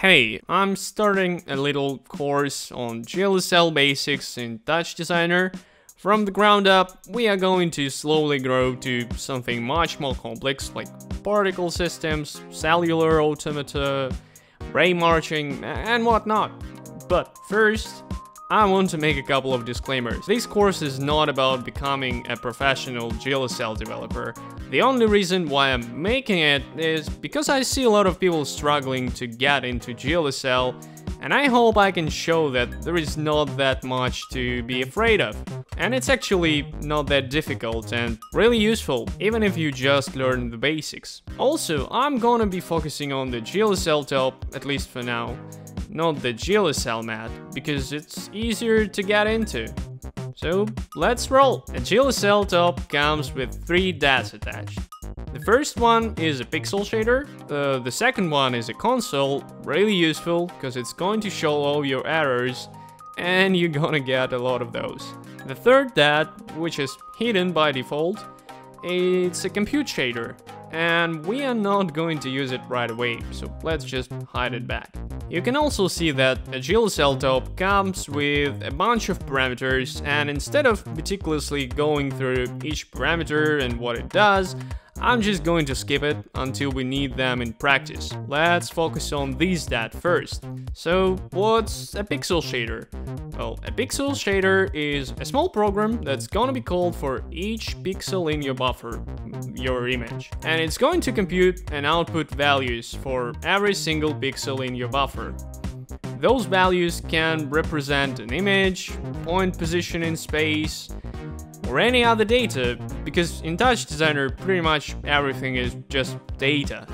Hey, I'm starting a little course on GLSL basics in TouchDesigner. From the ground up, we are going to slowly grow to something much more complex like particle systems, cellular automata, ray marching, and whatnot. But first, I want to make a couple of disclaimers. This course is not about becoming a professional GLSL developer. The only reason why I'm making it is because I see a lot of people struggling to get into GLSL and I hope I can show that there is not that much to be afraid of. And it's actually not that difficult and really useful, even if you just learn the basics. Also, I'm gonna be focusing on the GLSL top, at least for now, not the GLSL mat, because it's easier to get into. So let's roll! A GLSL top comes with three DATs attached. The first one is a pixel shader, uh, the second one is a console, really useful because it's going to show all your errors and you're gonna get a lot of those. The third DAT, which is hidden by default, it's a compute shader and we are not going to use it right away, so let's just hide it back. You can also see that a GLSL top comes with a bunch of parameters and instead of meticulously going through each parameter and what it does, I'm just going to skip it until we need them in practice. Let's focus on these DAT first. So what's a pixel shader? Well, a pixel shader is a small program that's gonna be called for each pixel in your buffer, your image. And it's going to compute and output values for every single pixel in your buffer. Those values can represent an image, point position in space, or any other data, because in TouchDesigner pretty much everything is just data.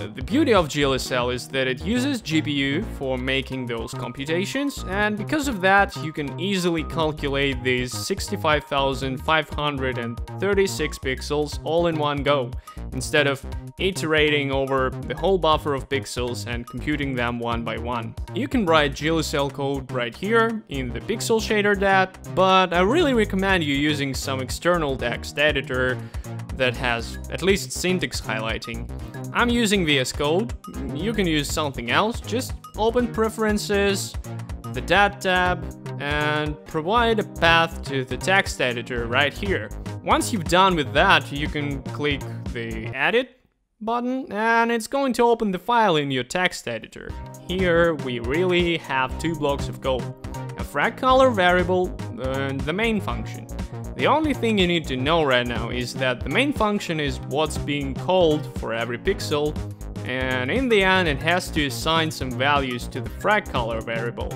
Uh, the beauty of GLSL is that it uses GPU for making those computations, and because of that, you can easily calculate these 65,536 pixels all in one go, instead of iterating over the whole buffer of pixels and computing them one by one. You can write GLSL code right here in the pixel shader dat, but I really recommend you using some external text editor that has at least syntax highlighting. I'm using VS Code, you can use something else, just open preferences, the dat tab, and provide a path to the text editor right here. Once you've done with that, you can click the edit button and it's going to open the file in your text editor. Here we really have two blocks of code. A frag color variable and the main function. The only thing you need to know right now is that the main function is what's being called for every pixel and in the end it has to assign some values to the frag color variable.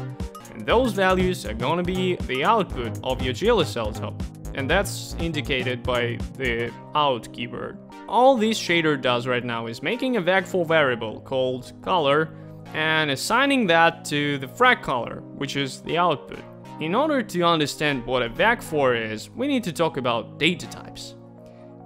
And those values are gonna be the output of your GLSL top and that's indicated by the out keyword. All this shader does right now is making a vec4 variable called color and assigning that to the frag color, which is the output. In order to understand what a vec4 is, we need to talk about data types.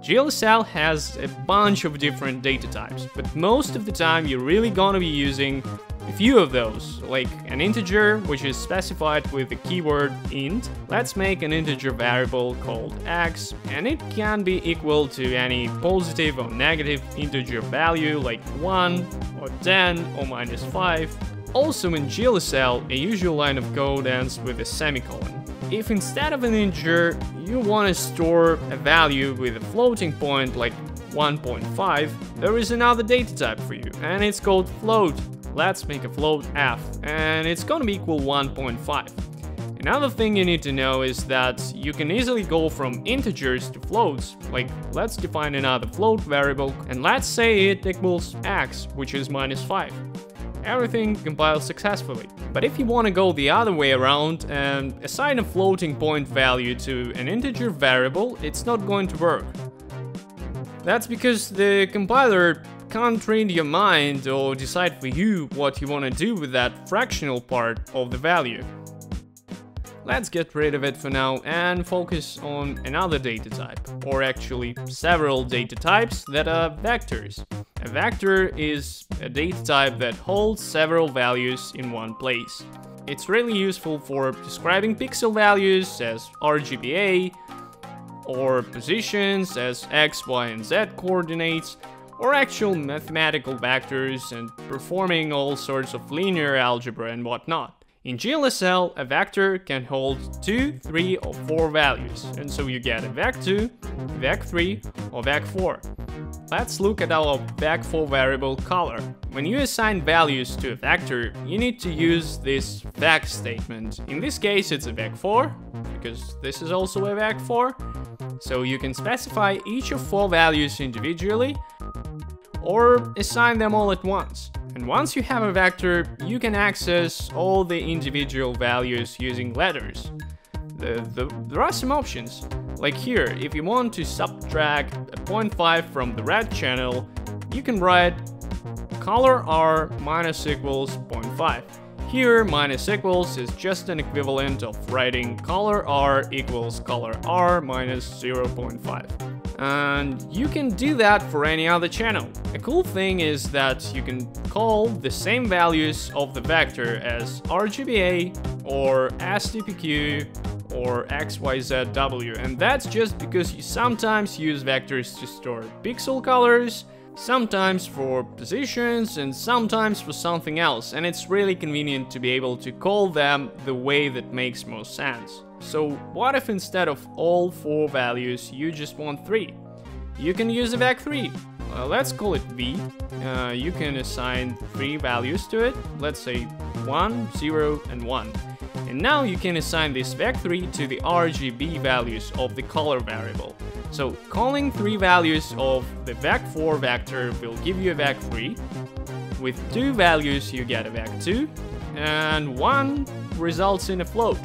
GLSL has a bunch of different data types, but most of the time you're really gonna be using a few of those, like an integer, which is specified with the keyword int. Let's make an integer variable called x, and it can be equal to any positive or negative integer value like 1 or 10 or minus 5. Also in GLSL, a usual line of code ends with a semicolon. If instead of an integer, you want to store a value with a floating point like 1.5, there is another data type for you, and it's called float. Let's make a float f, and it's gonna be equal 1.5. Another thing you need to know is that you can easily go from integers to floats, like let's define another float variable, and let's say it equals x, which is minus 5. Everything compiles successfully. But if you want to go the other way around and assign a floating point value to an integer variable, it's not going to work. That's because the compiler can't train your mind or decide for you what you want to do with that fractional part of the value. Let's get rid of it for now and focus on another data type, or actually several data types that are vectors. A vector is a data type that holds several values in one place. It's really useful for describing pixel values as RGBA, or positions as x, y, and z coordinates, or actual mathematical vectors and performing all sorts of linear algebra and whatnot. In GLSL, a vector can hold 2, 3 or 4 values, and so you get a vec2, vec3 or vec4. Let's look at our vec4 variable color. When you assign values to a vector, you need to use this vec statement. In this case it's a vec4, because this is also a vec4. So you can specify each of four values individually, or assign them all at once. And once you have a vector, you can access all the individual values using letters. The, the, there are some options. Like here, if you want to subtract a 0.5 from the red channel, you can write color R minus equals 0.5. Here, minus equals is just an equivalent of writing color R equals color R minus 0.5 and you can do that for any other channel. A cool thing is that you can call the same values of the vector as RGBA or STPQ or XYZW and that's just because you sometimes use vectors to store pixel colors, sometimes for positions and sometimes for something else and it's really convenient to be able to call them the way that makes most sense. So what if instead of all four values you just want three? You can use a vec3. Uh, let's call it v. Uh, you can assign three values to it. Let's say 1, 0 and 1. And now you can assign this vec3 to the RGB values of the color variable. So calling three values of the vec4 vector will give you a vec3. With two values you get a vec2 and one results in a float.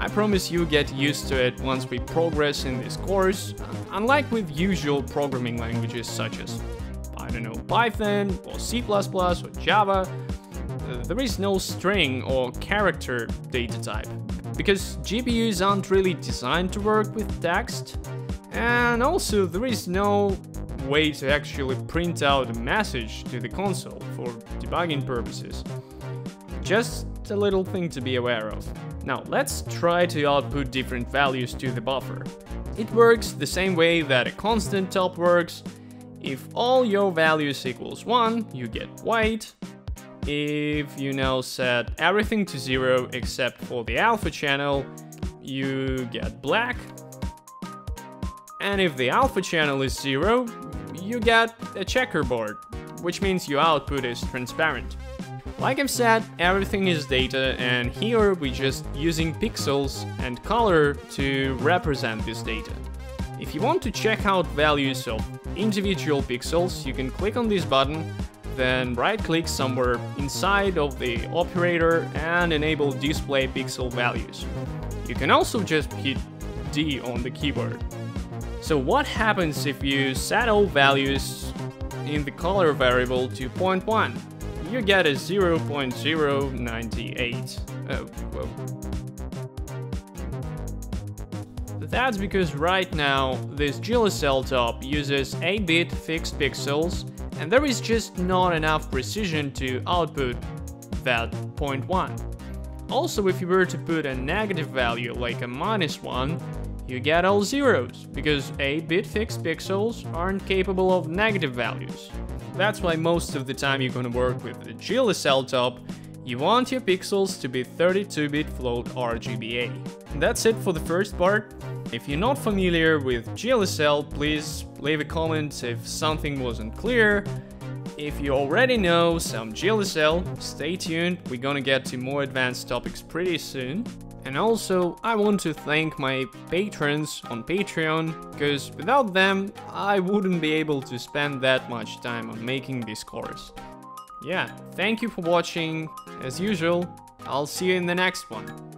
I promise you get used to it once we progress in this course, unlike with usual programming languages such as, I don't know, Python or C++ or Java, uh, there is no string or character data type, because GPUs aren't really designed to work with text, and also there is no way to actually print out a message to the console for debugging purposes. Just a little thing to be aware of. Now let's try to output different values to the buffer. It works the same way that a constant top works. If all your values equals 1, you get white. If you now set everything to 0 except for the alpha channel, you get black. And if the alpha channel is 0, you get a checkerboard, which means your output is transparent. Like I've said, everything is data and here we're just using pixels and color to represent this data. If you want to check out values of individual pixels, you can click on this button, then right click somewhere inside of the operator and enable display pixel values. You can also just hit D on the keyboard. So what happens if you set all values in the color variable to 0.1? You get a 0.098. Oh, That's because right now, this GLSL top uses 8-bit fixed pixels, and there is just not enough precision to output that 0.1. Also, if you were to put a negative value like a minus 1, you get all zeros, because 8-bit fixed pixels aren't capable of negative values. That's why most of the time you're gonna work with the GLSL top, you want your pixels to be 32-bit float RGBA. That's it for the first part. If you're not familiar with GLSL, please leave a comment if something wasn't clear. If you already know some GLSL, stay tuned, we're gonna get to more advanced topics pretty soon. And also, I want to thank my patrons on Patreon, because without them, I wouldn't be able to spend that much time on making this course. Yeah, thank you for watching. As usual, I'll see you in the next one.